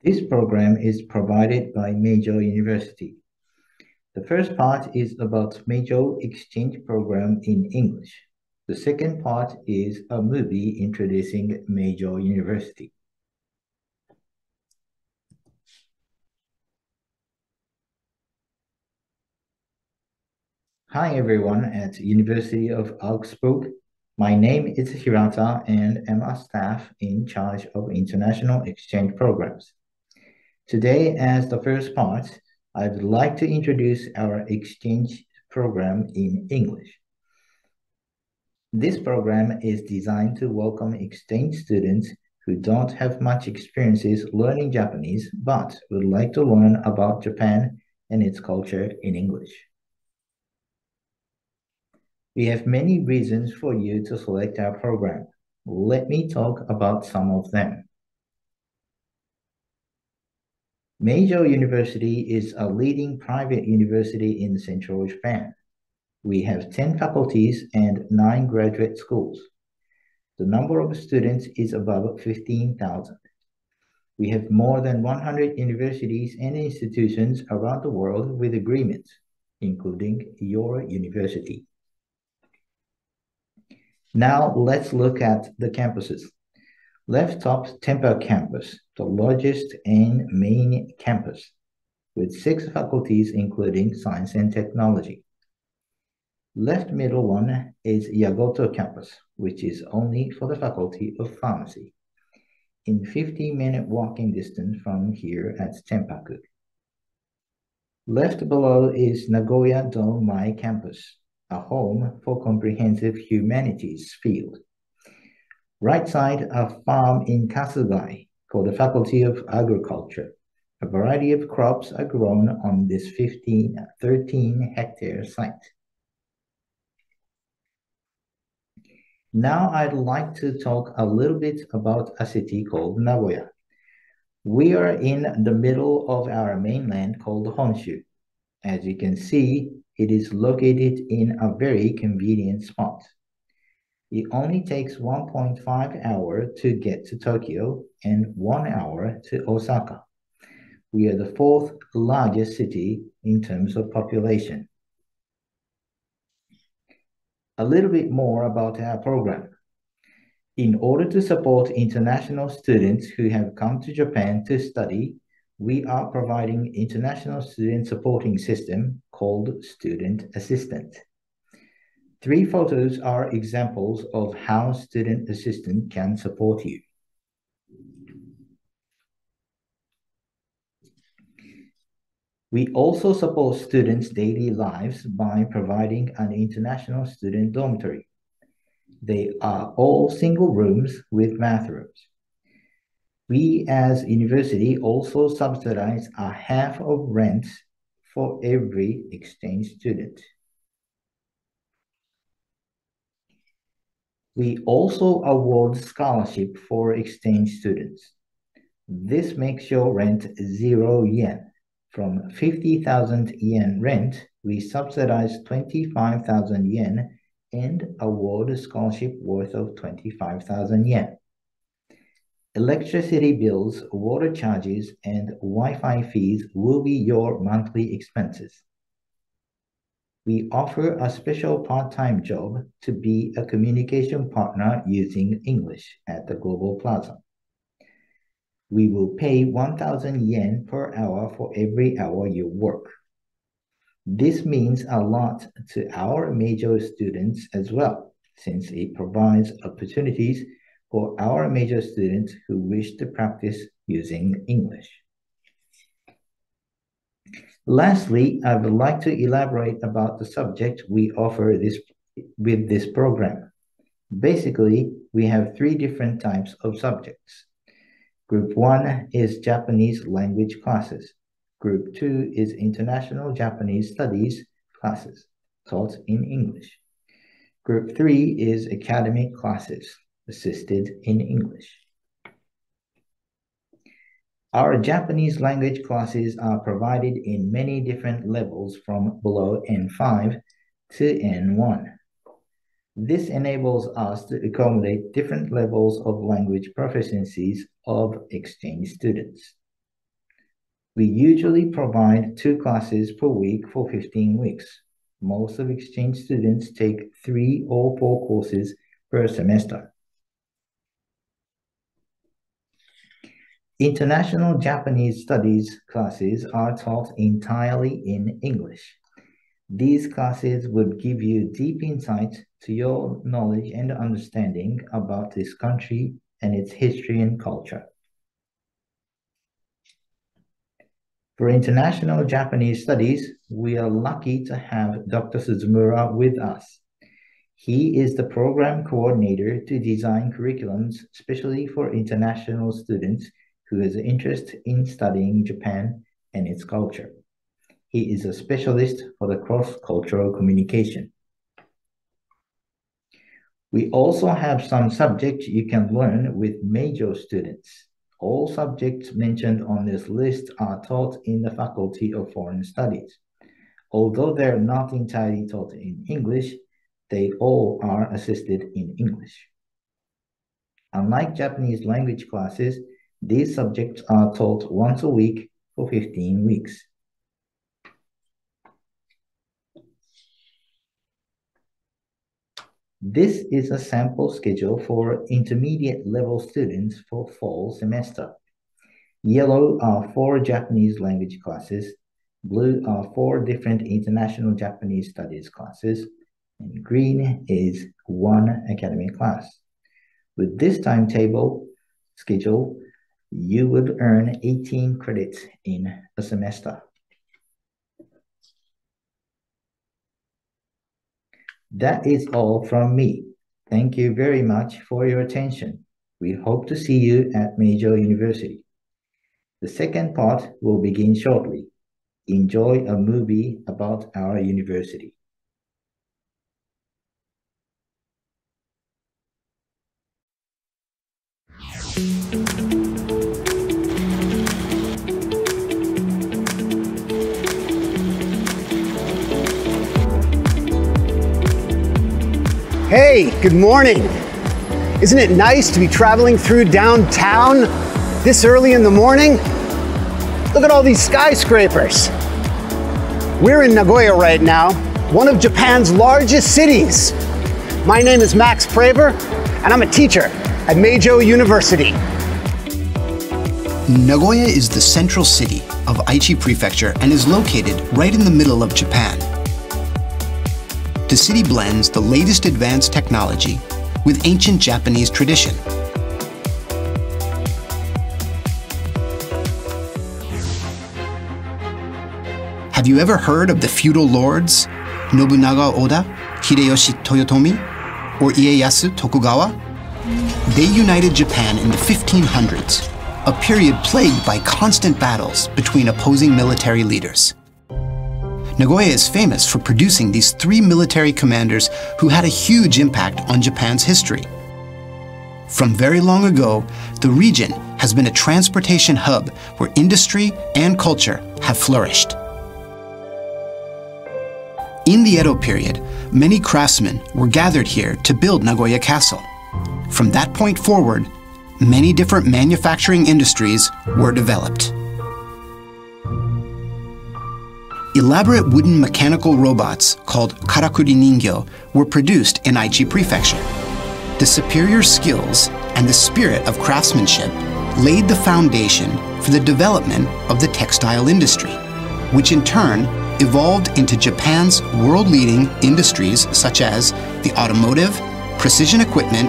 This program is provided by Meijo University. The first part is about Meijo Exchange Program in English. The second part is a movie introducing Meijo University. Hi everyone at University of Augsburg. My name is Hirata and I'm a staff in charge of international exchange programs. Today, as the first part, I would like to introduce our exchange program in English. This program is designed to welcome exchange students who don't have much experiences learning Japanese but would like to learn about Japan and its culture in English. We have many reasons for you to select our program. Let me talk about some of them. Meijo University is a leading private university in central Japan. We have 10 faculties and 9 graduate schools. The number of students is above 15,000. We have more than 100 universities and institutions around the world with agreements, including your university. Now let's look at the campuses. Left top Tempa campus, the largest and main campus, with six faculties including science and technology. Left middle one is Yagoto campus, which is only for the faculty of pharmacy, in 50 minute walking distance from here at Tempaku. Left below is Nagoya Dome-mae campus, a home for comprehensive humanities field Right side, a farm in Kasugai for the Faculty of Agriculture. A variety of crops are grown on this 15, 13 hectare site. Now I'd like to talk a little bit about a city called Nagoya. We are in the middle of our mainland called Honshu. As you can see, it is located in a very convenient spot. It only takes 1.5 hour to get to Tokyo and one hour to Osaka. We are the fourth largest city in terms of population. A little bit more about our program. In order to support international students who have come to Japan to study, we are providing international student supporting system called Student Assistant. Three photos are examples of how Student Assistant can support you. We also support students' daily lives by providing an international student dormitory. They are all single rooms with bathrooms. We as university also subsidize a half of rent for every exchange student. We also award scholarship for exchange students. This makes your rent zero yen. From 50,000 yen rent, we subsidize 25,000 yen and award a scholarship worth of 25,000 yen. Electricity bills, water charges, and Wi-Fi fees will be your monthly expenses we offer a special part-time job to be a communication partner using English at the Global Plaza. We will pay 1,000 yen per hour for every hour you work. This means a lot to our major students as well, since it provides opportunities for our major students who wish to practice using English. Lastly, I would like to elaborate about the subject we offer this with this program. Basically, we have three different types of subjects. Group 1 is Japanese language classes. Group 2 is International Japanese Studies classes taught in English. Group 3 is academic classes assisted in English. Our Japanese language classes are provided in many different levels from below N5 to N1. This enables us to accommodate different levels of language proficiencies of exchange students. We usually provide two classes per week for 15 weeks. Most of exchange students take three or four courses per semester. International Japanese Studies classes are taught entirely in English. These classes would give you deep insight to your knowledge and understanding about this country and its history and culture. For international Japanese studies, we are lucky to have Dr. Suzumura with us. He is the program coordinator to design curriculums, especially for international students who has interest in studying Japan and its culture. He is a specialist for the cross-cultural communication. We also have some subjects you can learn with major students. All subjects mentioned on this list are taught in the Faculty of Foreign Studies. Although they're not entirely taught in English, they all are assisted in English. Unlike Japanese language classes, these subjects are taught once a week for 15 weeks. This is a sample schedule for intermediate level students for fall semester. Yellow are four Japanese language classes, blue are four different international Japanese studies classes, and green is one academic class. With this timetable schedule, you would earn 18 credits in a semester. That is all from me. Thank you very much for your attention. We hope to see you at Meijo University. The second part will begin shortly. Enjoy a movie about our university. Hey, good morning. Isn't it nice to be traveling through downtown this early in the morning? Look at all these skyscrapers. We're in Nagoya right now, one of Japan's largest cities. My name is Max Praver, and I'm a teacher at Meijo University. Nagoya is the central city of Aichi Prefecture and is located right in the middle of Japan. The city blends the latest advanced technology with ancient Japanese tradition. Have you ever heard of the feudal lords Nobunaga Oda, Hideyoshi Toyotomi, or Ieyasu Tokugawa? They united Japan in the 1500s, a period plagued by constant battles between opposing military leaders. Nagoya is famous for producing these three military commanders who had a huge impact on Japan's history. From very long ago, the region has been a transportation hub where industry and culture have flourished. In the Edo period, many craftsmen were gathered here to build Nagoya Castle. From that point forward, many different manufacturing industries were developed. Elaborate wooden mechanical robots called karakuri ningyo were produced in Aichi Prefecture. The superior skills and the spirit of craftsmanship laid the foundation for the development of the textile industry, which in turn evolved into Japan's world-leading industries such as the automotive, precision equipment,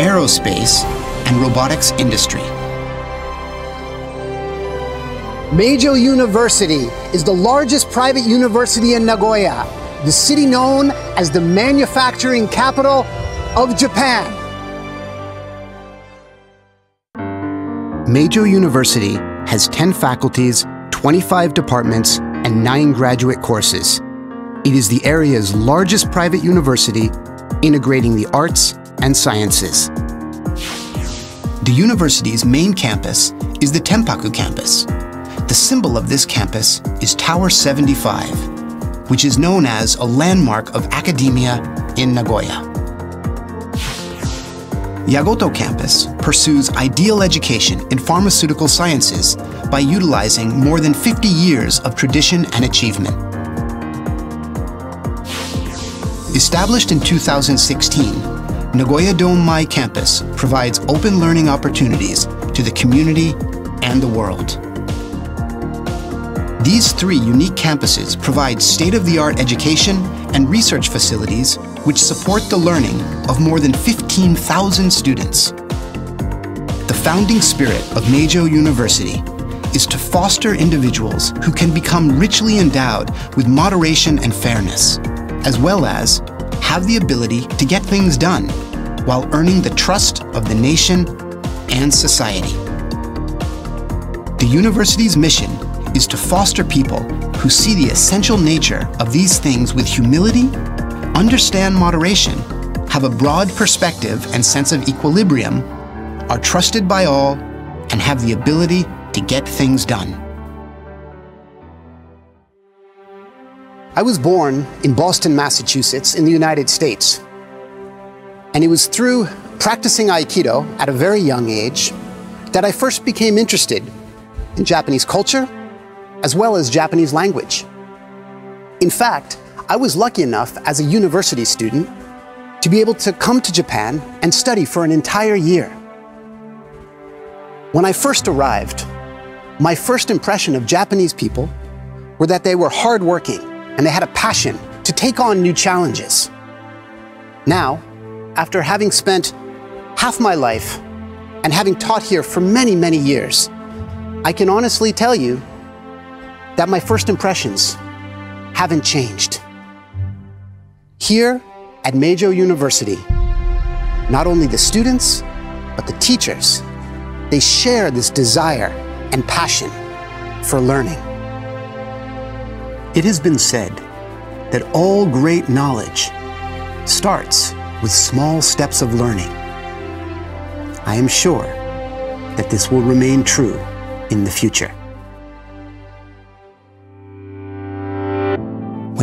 aerospace, and robotics industry. Meijo University is the largest private university in Nagoya, the city known as the manufacturing capital of Japan. Meijo University has 10 faculties, 25 departments, and 9 graduate courses. It is the area's largest private university, integrating the arts and sciences. The university's main campus is the Tempaku campus, the symbol of this campus is Tower 75, which is known as a landmark of academia in Nagoya. Yagoto campus pursues ideal education in pharmaceutical sciences by utilizing more than 50 years of tradition and achievement. Established in 2016, Nagoya Dome-mae campus provides open learning opportunities to the community and the world. These three unique campuses provide state-of-the-art education and research facilities which support the learning of more than 15,000 students. The founding spirit of Meijo University is to foster individuals who can become richly endowed with moderation and fairness, as well as have the ability to get things done while earning the trust of the nation and society. The university's mission is to foster people who see the essential nature of these things with humility, understand moderation, have a broad perspective and sense of equilibrium, are trusted by all, and have the ability to get things done. I was born in Boston, Massachusetts, in the United States. And it was through practicing Aikido at a very young age that I first became interested in Japanese culture as well as Japanese language. In fact, I was lucky enough as a university student to be able to come to Japan and study for an entire year. When I first arrived, my first impression of Japanese people were that they were hardworking and they had a passion to take on new challenges. Now, after having spent half my life and having taught here for many, many years, I can honestly tell you that my first impressions haven't changed. Here at Meijo University, not only the students, but the teachers, they share this desire and passion for learning. It has been said that all great knowledge starts with small steps of learning. I am sure that this will remain true in the future.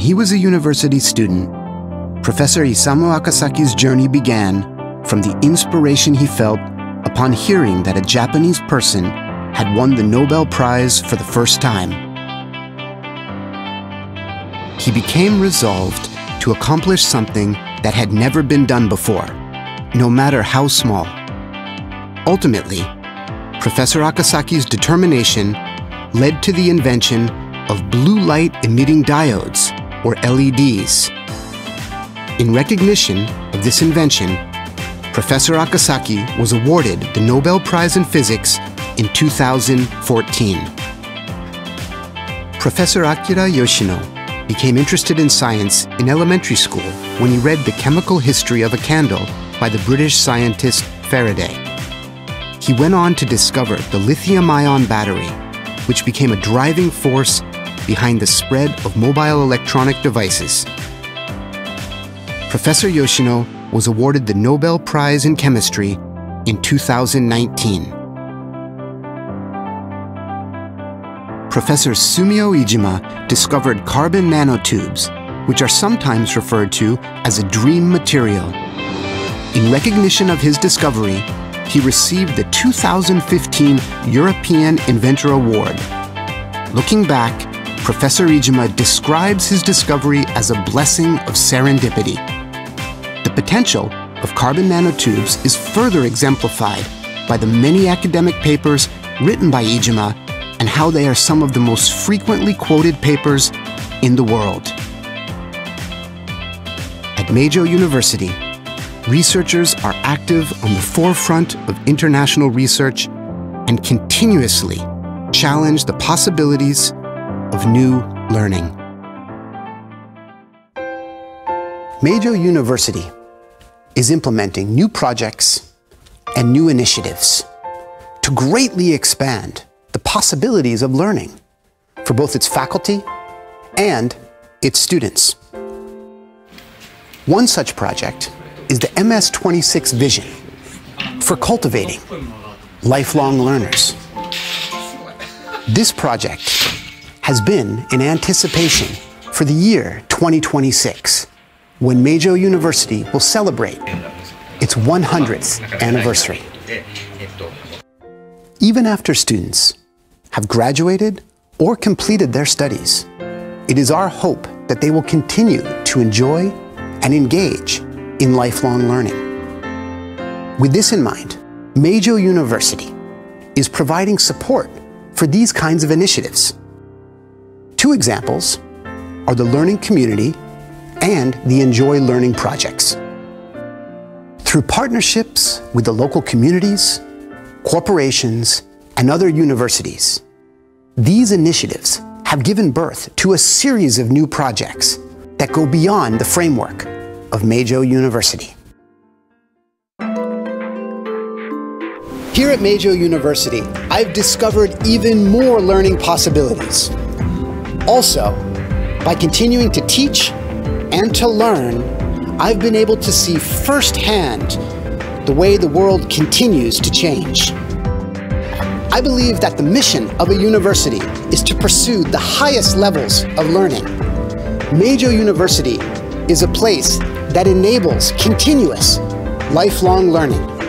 When he was a university student, Professor Isamu Akasaki's journey began from the inspiration he felt upon hearing that a Japanese person had won the Nobel Prize for the first time. He became resolved to accomplish something that had never been done before, no matter how small. Ultimately, Professor Akasaki's determination led to the invention of blue light emitting diodes or LEDs. In recognition of this invention, Professor Akasaki was awarded the Nobel Prize in Physics in 2014. Professor Akira Yoshino became interested in science in elementary school when he read The Chemical History of a Candle by the British scientist Faraday. He went on to discover the lithium ion battery, which became a driving force behind the spread of mobile electronic devices. Professor Yoshino was awarded the Nobel Prize in Chemistry in 2019. Professor Sumio Iijima discovered carbon nanotubes, which are sometimes referred to as a dream material. In recognition of his discovery, he received the 2015 European Inventor Award. Looking back, Professor Iijima describes his discovery as a blessing of serendipity. The potential of carbon nanotubes is further exemplified by the many academic papers written by Iijima and how they are some of the most frequently quoted papers in the world. At Meijo University, researchers are active on the forefront of international research and continuously challenge the possibilities of new learning. Meijo University is implementing new projects and new initiatives to greatly expand the possibilities of learning for both its faculty and its students. One such project is the MS26 Vision for cultivating lifelong learners. This project has been in anticipation for the year 2026, when Meijo University will celebrate its its 100th anniversary. Even after students have graduated or completed their studies, it is our hope that they will continue to enjoy and engage in lifelong learning. With this in mind, Meijo University is providing support for these kinds of initiatives. Two examples are the Learning Community and the Enjoy Learning projects. Through partnerships with the local communities, corporations, and other universities, these initiatives have given birth to a series of new projects that go beyond the framework of Meijo University. Here at Meijo University, I've discovered even more learning possibilities. Also, by continuing to teach and to learn, I've been able to see firsthand the way the world continues to change. I believe that the mission of a university is to pursue the highest levels of learning. Meijo University is a place that enables continuous, lifelong learning.